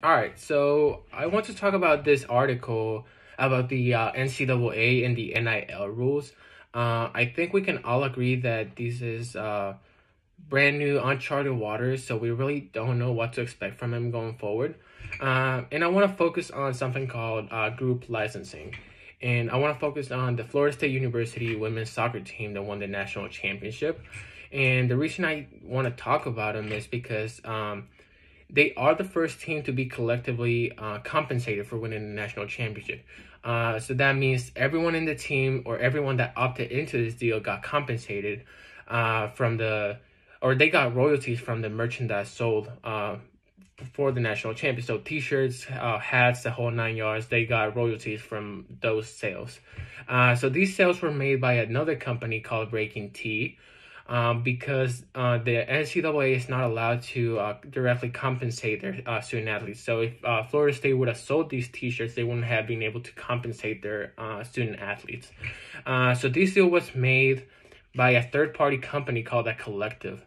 All right, so I want to talk about this article about the uh, NCAA and the NIL rules. Uh, I think we can all agree that this is uh, brand new, uncharted waters, so we really don't know what to expect from him going forward. Uh, and I want to focus on something called uh, group licensing. And I want to focus on the Florida State University women's soccer team that won the national championship. And the reason I want to talk about them is because um, they are the first team to be collectively uh, compensated for winning the national championship. Uh, so that means everyone in the team or everyone that opted into this deal got compensated uh, from the, or they got royalties from the merchandise sold uh, for the national champion. So t-shirts, uh, hats, the whole nine yards, they got royalties from those sales. Uh, so these sales were made by another company called Breaking T um, because uh, the NCAA is not allowed to uh, directly compensate their uh, student athletes. So if uh, Florida State would have sold these T-shirts, they wouldn't have been able to compensate their uh, student athletes. Uh, so this deal was made by a third-party company called a collective.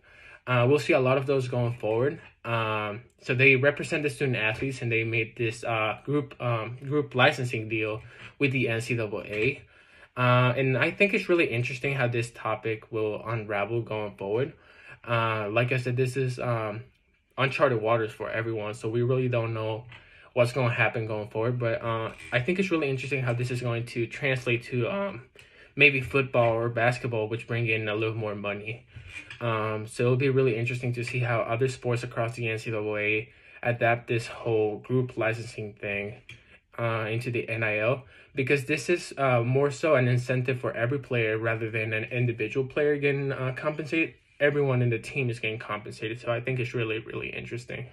we'll see a lot of those going forward. Um, so they represent the student athletes, and they made this group um, group licensing deal with the NCAA. Uh, and I think it's really interesting how this topic will unravel going forward. Uh, like I said, this is um, uncharted waters for everyone, so we really don't know what's going to happen going forward. But uh, I think it's really interesting how this is going to translate to um, maybe football or basketball, which bring in a little more money. Um, so it'll be really interesting to see how other sports across the NCAA adapt this whole group licensing thing uh, into the NIL because this is uh, more so an incentive for every player rather than an individual player getting uh, compensated. Everyone in the team is getting compensated, so I think it's really, really interesting.